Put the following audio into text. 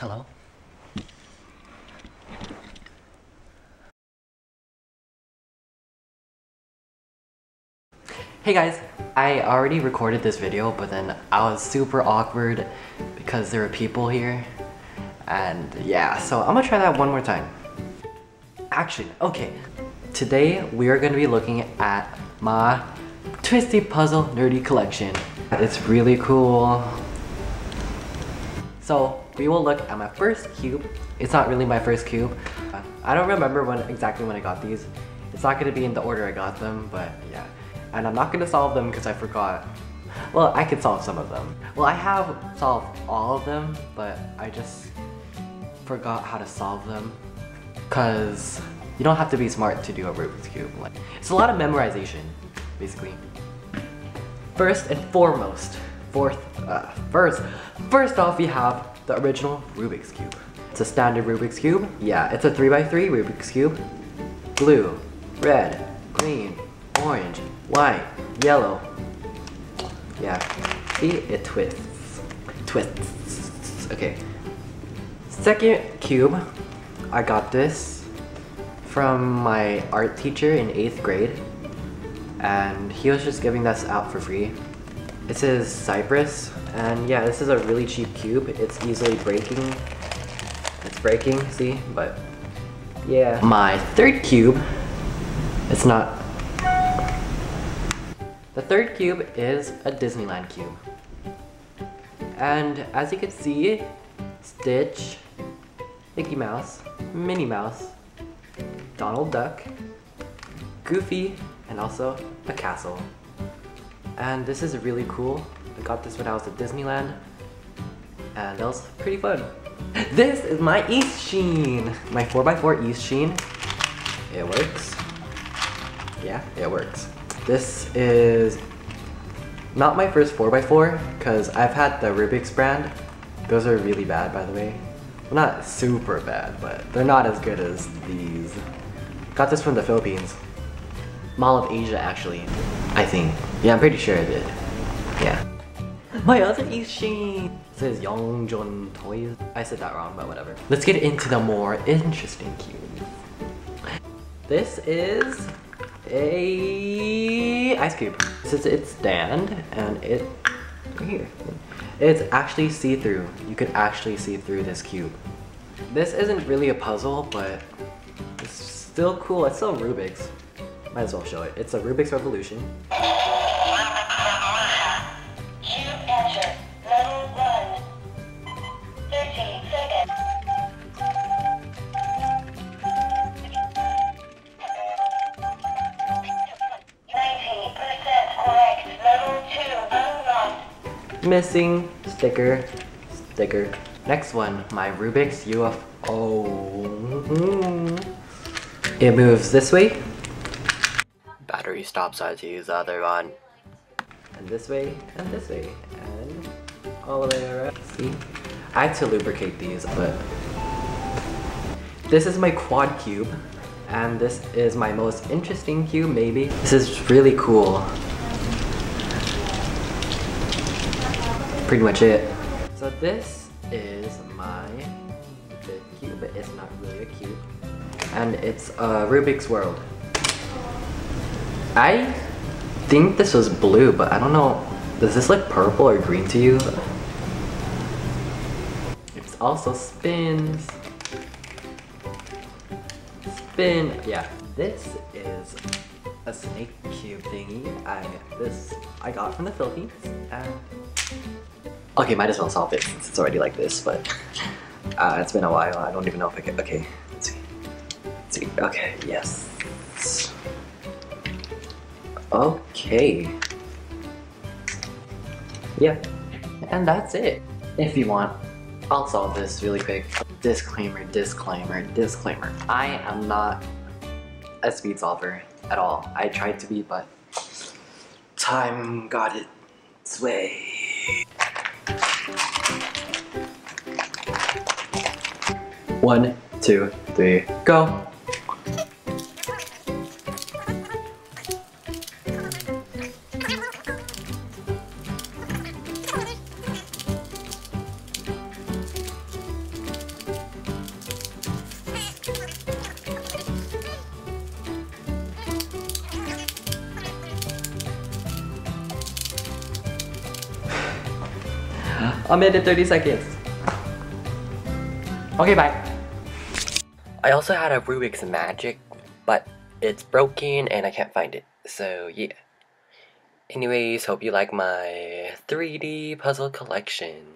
Hello? Hey guys, I already recorded this video, but then I was super awkward because there were people here. And yeah, so I'm gonna try that one more time. Action, okay. Today we are gonna be looking at my Twisty Puzzle Nerdy Collection. It's really cool. So we will look at my first cube. It's not really my first cube. I don't remember when exactly when I got these. It's not gonna be in the order I got them, but yeah. And I'm not gonna solve them because I forgot. Well, I could solve some of them. Well, I have solved all of them, but I just forgot how to solve them. Cause you don't have to be smart to do a Rubik's Cube. Like, it's a lot of memorization, basically. First and foremost, fourth, uh, first, first off we have the original Rubik's Cube. It's a standard Rubik's Cube. Yeah, it's a 3x3 Rubik's Cube. Blue, red, green, orange, white, yellow. Yeah, see, it twists. Twists. Okay. Second cube, I got this from my art teacher in 8th grade. And he was just giving this out for free. It says Cypress, and yeah, this is a really cheap cube. It's easily breaking. It's breaking, see? But yeah. My third cube, it's not. The third cube is a Disneyland cube. And as you can see, Stitch, Mickey Mouse, Minnie Mouse, Donald Duck, Goofy, and also a castle. And this is really cool. I got this when I was at Disneyland. And that was pretty fun. This is my Eastsheen. My 4x4 Eastsheen. It works. Yeah, it works. This is not my first 4x4 because I've had the Rubik's brand. Those are really bad by the way. Well, not super bad, but they're not as good as these. Got this from the Philippines. Mall of Asia actually, I think. Yeah, I'm pretty sure I did. Yeah. My other Sheen says Yongjun Toys. I said that wrong, but whatever. Let's get into the more interesting cubes. This is a ice cube. This is its stand, and it right here. It's actually see-through. You could actually see through this cube. This isn't really a puzzle, but it's still cool. It's still Rubik's. Might as well show it. It's a Rubik's Revolution. Missing sticker, sticker. Next one, my Rubik's UFO. Mm-hmm. It moves this way. Stops as you use the other one. And this way, and this way, and all the way around. See? I had to lubricate these, but this is my quad cube, and this is my most interesting cube, maybe. This is really cool. Pretty much it. So this is my cube, but it's not really a cube. And it's a Rubik's World. I think this was blue, but I don't know. Does this look purple or green to you? It also spins. Spin. Yeah. This is a snake cube thingy. I this I got from the Philippines. And okay, might as well solve it since it's already like this. But uh, it's been a while. I don't even know if I can. Okay, let's see. Let's see. Okay. Yes. Okay. Yeah. And that's it. If you want, I'll solve this really quick. Disclaimer, disclaimer, disclaimer. I am not a speed solver at all. I tried to be, but time got its way. One, two, three, go. A minute 30 seconds. Okay, bye. I also had a Rubik's Magic, but it's broken and I can't find it. So yeah. Anyways, hope you like my 3D puzzle collection.